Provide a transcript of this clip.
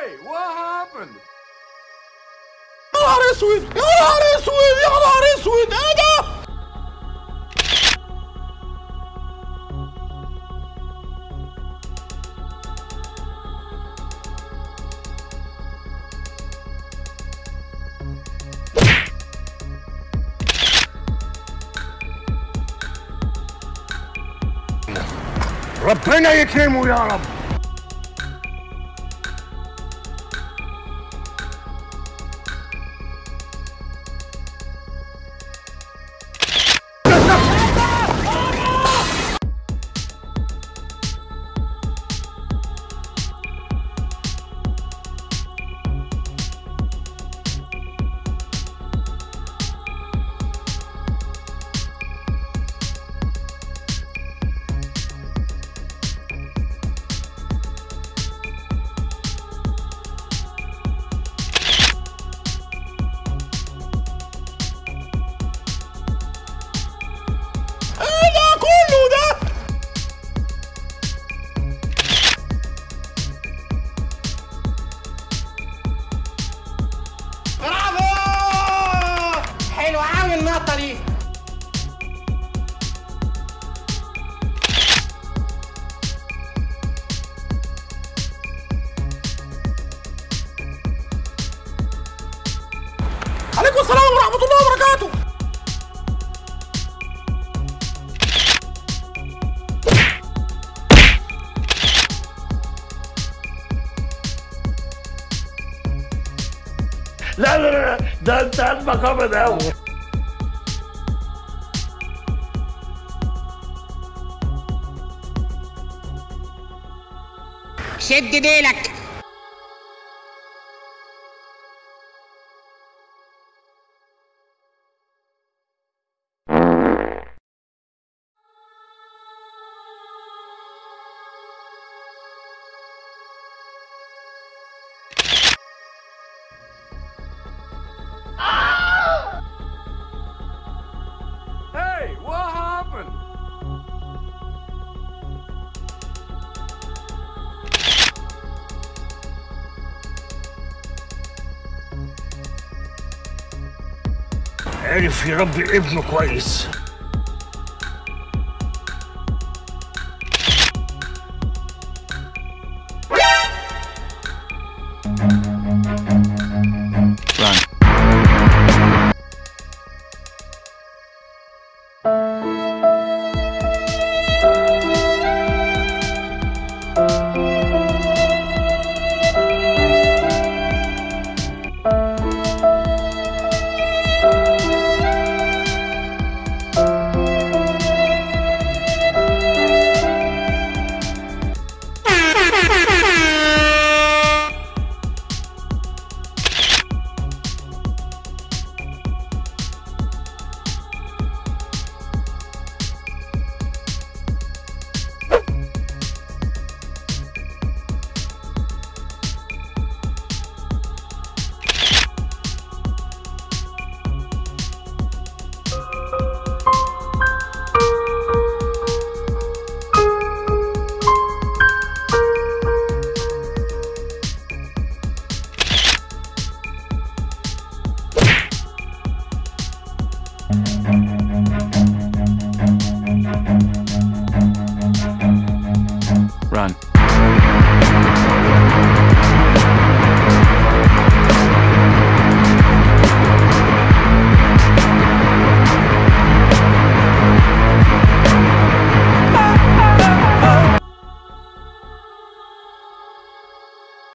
Hey, what happened? يا نهار اسود يا نهار اسود يا نهار اسود ايه ده ربنا يكرمه يا رب دي عليكم السلام ورحمه الله وبركاته لا لا لا ده انت قلبك ابيض قوي شد ديلك. عرف يربي ابنه كويس.